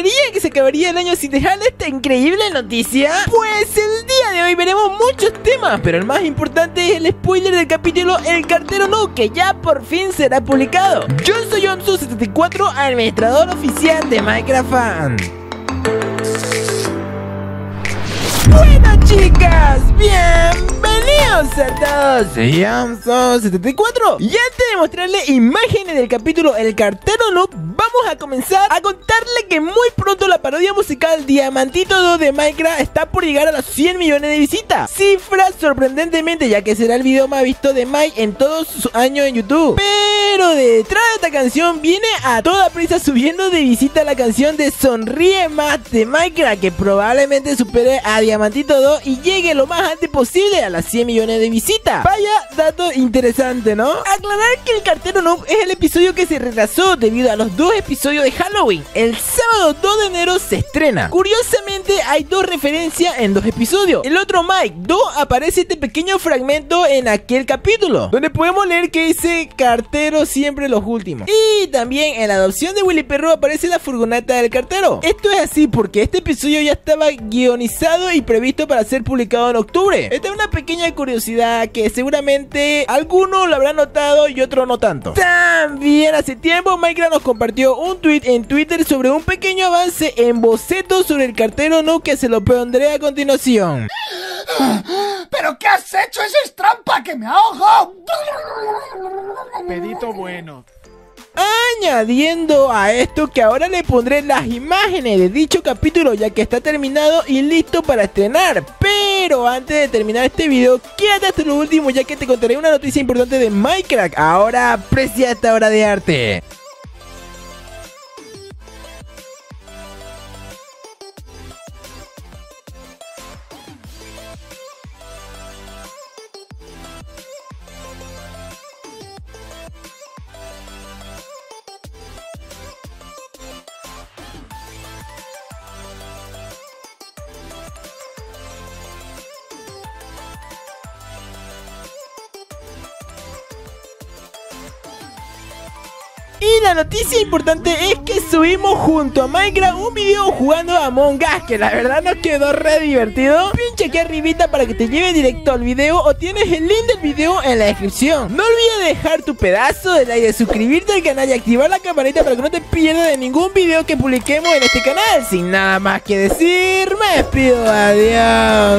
creería que se acabaría el año sin dejarle esta increíble noticia? Pues el día de hoy veremos muchos temas, pero el más importante es el spoiler del capítulo El Cartero No, que ya por fin será publicado. Yo soy Onsu74, administrador oficial de Minecraft Fan. Bueno chicas, bienvenidos a todos Soy Amso74 Y antes de mostrarle imágenes del capítulo El Cartero Noob Vamos a comenzar a contarle que muy pronto la parodia musical Diamantito 2 de Minecraft está por llegar a los 100 millones de visitas. Cifra sorprendentemente ya que será el video más visto de Mike en todos sus años en YouTube. Pero detrás de esta canción viene a toda prisa subiendo de visita la canción de Sonríe Más de Minecraft Que probablemente supere a Diamantito 2 y llegue lo más antes posible a las 100 millones de visitas. Vaya dato interesante, ¿no? Aclarar que el cartero noob es el episodio que se retrasó debido a los dos episodios de Halloween. El sábado 2 de enero se estrena. Curiosamente hay dos referencias en dos episodios. El otro Mike 2 aparece este pequeño fragmento en aquel capítulo, donde podemos leer que dice cartero siempre los últimos. Y también en la adopción de Willy Perro aparece la furgoneta del cartero. Esto es así porque este episodio ya estaba guionizado y previsto para ser publicado en octubre. Esta es una pequeña curiosidad que seguramente algunos lo habrán notado y otros no tanto. También hace tiempo Minecraft nos compartió un tweet en Twitter sobre un pequeño avance en boceto sobre el cartero no que se lo pondré a continuación. ¿Pero qué has hecho? ¡Esa es trampa que me ahogo! Pedito bueno. Añadiendo a esto que ahora le pondré las imágenes de dicho capítulo ya que está terminado y listo para estrenar. Pero antes de terminar este video, quédate hasta lo último ya que te contaré una noticia importante de Minecraft. Ahora aprecia esta obra de arte. Y la noticia importante es que subimos junto a Minecraft un video jugando a Among Us Que la verdad nos quedó re divertido. Pinche aquí arribita para que te lleve directo al video O tienes el link del video en la descripción. No olvides dejar tu pedazo de like, de suscribirte al canal y activar la campanita Para que no te pierdas de ningún video que publiquemos en este canal. Sin nada más que decir, me despido, adiós